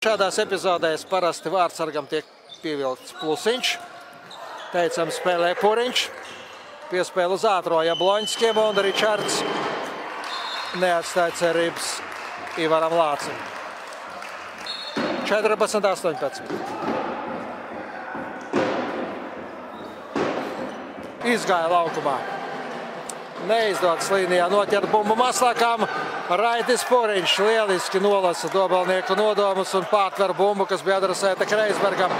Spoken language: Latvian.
Šādās epizodēs parasti vārdsargam tiek pievilkts plusiņš. Teicam, spēlē puriņš. Piespēle uz ātro Jabloņskiem un Ričards neatstāja cerības Ivaram Lācim. 14, 18. Izgāja laukumā. Neizdodas līnijā noķert bumbu maslākām. Raitis Puriņš lieliski nolasa dobalnieku nodomus un pārtver bumbu, kas bija adresēta Kreisbergam.